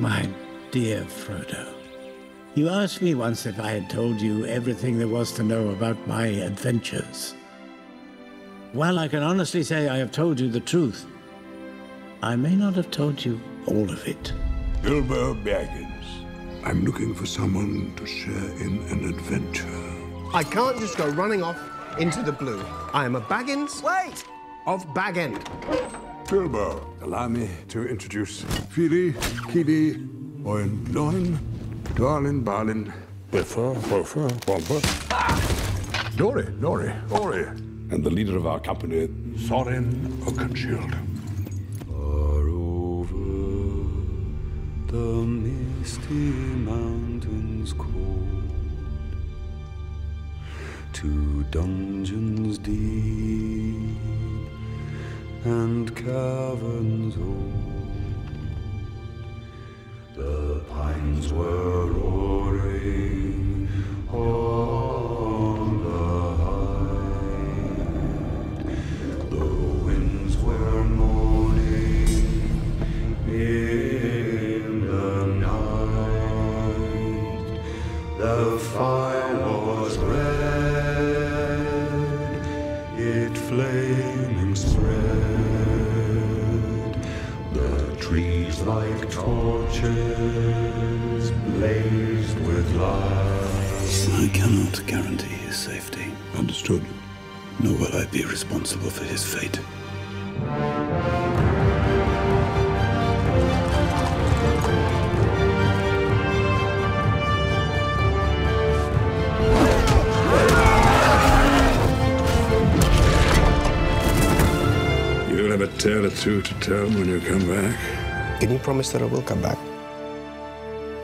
My dear Frodo, you asked me once if I had told you everything there was to know about my adventures. Well, I can honestly say I have told you the truth. I may not have told you all of it. Bilbo Baggins. I'm looking for someone to share in an adventure. I can't just go running off into the blue. I am a Baggins. Wait! Of Bag End. Bilbo, allow me to introduce Fili, Kili, Oin, Gloin, Dwalin, Balin, Bifur, Bofur, Bombur, Dori, Nori, Ori, and the leader of our company, Thorin Oakenshield. Far over the misty mountains cold, to dungeons deep and caverns old, the pines were roaring on the height, the winds were moaning in the night. The fire was red, trees like torches blazed with light. I cannot guarantee his safety, Understood. nor will I be responsible for his fate. You'll have a tale or two to tell when you come back. Can you promise that I will come back?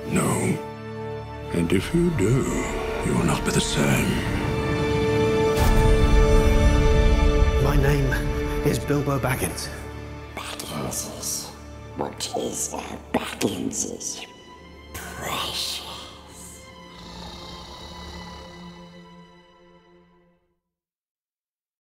No. And if you do, you will not be the same. My name is Bilbo Baggins. Bagginses. What is a Baggins's precious?